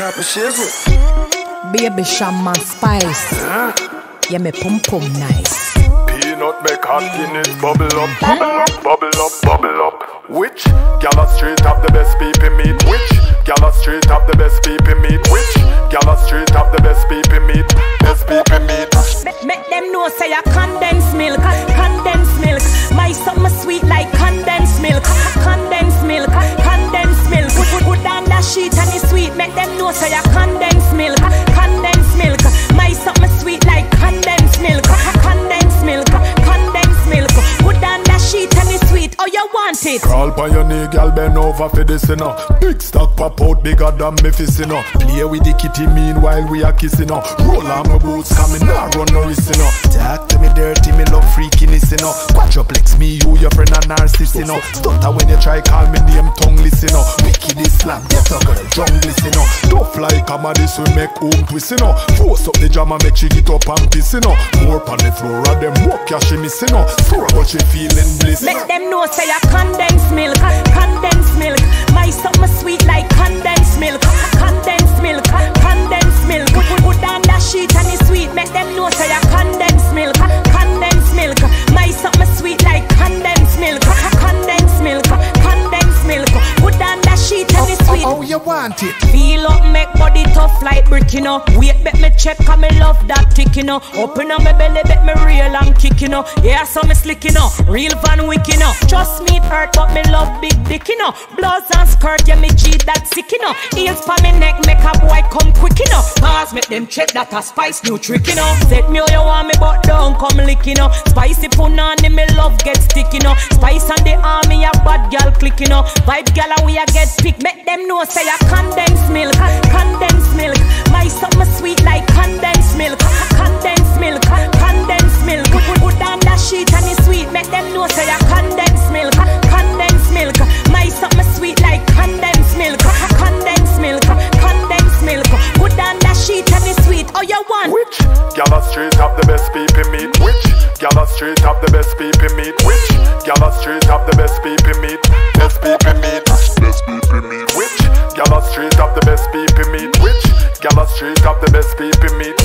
copper shizzle. Baby Cham and spice. Yeah, me pum pum nice. Peanut make hot Guinness bubble up, bubble up, bubble up, bubble up. Which gala straight up the best people meet? Which gala straight up the best people meet? Which gala straight up the best people meet? Best people meet. Make them know say I condensed milk, condensed milk. My summer sweet like condensed milk, it? Crawl by your knee, girl, bend over for this, you. Big stock pop out bigger than me fist. Play with the kitty meanwhile we are kissing, you. Roll on my boots, coming now, run no risk. Talk to me dirty, me love freakiness, you. Quadruplex me, you, your friend a narcissist, you know. Stutter when you try call me name, tongue listen, know. Wicked Islam, get a girl, jungle, you know. Tough like this we make home twist, you know. Force up the and make she get up and piss, you know. More on the floor, of them walk, yeah, she miss, you know. Sure, but she feeling bliss, Make them know say I condensed milk, condensed milk. My summer sweet like condensed milk, condensed milk, condensed milk. Put, put, put down that sheet and it's sweet. Make them know say I condensed milk, want it? Feel up, make body tough like brick, you know. Wait, bet me check, cause me love that tick, you know. Open up my belly, bet me real and kick, you know. Yeah, so me slick, you know. Real Van Wick, you know. Trust me, it hurt, but me love big dick, you know. Blouse and skirt, yeah, me G that sick, you know. Heels for me neck, make a boy come quick, you know. Pause, make them check that a spice new trick, you know. Set me how you want me, but don't come lick, you know. Spicy punani, me love get stick, you know. Spice on the army, a bad gal click, you know. Vibe gal, we a get pick. Make them know, say I condensed milk, condensed milk. My summer sweet like condensed milk, condensed milk, condensed milk. Put, down that sheet and it's sweet. Make them know, say I condensed milk, condensed milk. My summer sweet like condensed milk, condensed milk, condensed milk. Put down that sheet and it's sweet. Oh, you want? Which gala straight up the best people meet? Which gala straight up the best people meet? Which gala straight up the best people meet? Best people meet. Best people meet. Which gala straight up the best people meet? Which gala straight up the best people meet?